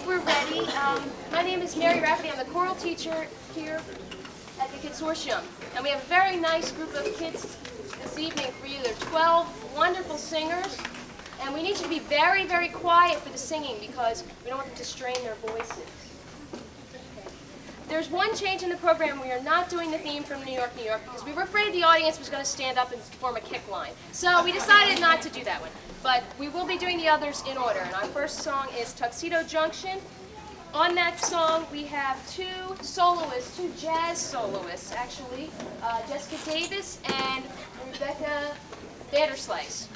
think we're ready. Um, my name is Mary Rafferty. I'm the choral teacher here at the Consortium. And we have a very nice group of kids this evening for you. There are 12 wonderful singers. And we need you to be very, very quiet for the singing because we don't want them to strain their voices. There's one change in the program. We are not doing the theme from New York, New York, because we were afraid the audience was going to stand up and form a kick line. So we decided not to do that one. But we will be doing the others in order. And our first song is Tuxedo Junction. On that song, we have two soloists, two jazz soloists, actually, uh, Jessica Davis and Rebecca Vanderslice.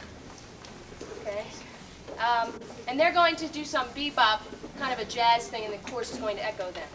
Okay. Um, and they're going to do some bebop, kind of a jazz thing, and the chorus is going to echo them.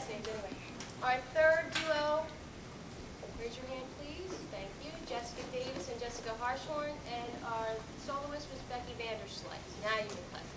last names anyway. Our third duo, raise your hand please, thank you, Jessica Davis and Jessica Harshorn, and our soloist was Becky Vanderslice. Now you can clap.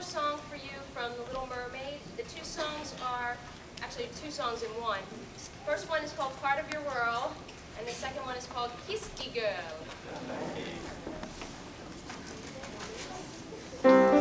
more song for you from The Little Mermaid. The two songs are actually two songs in one. First one is called Part of Your World, and the second one is called *Kiss the Girl.